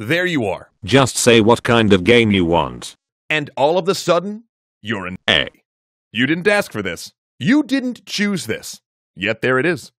there you are. Just say what kind of game you want. And all of a sudden, you're an A. You didn't ask for this. You didn't choose this. Yet there it is.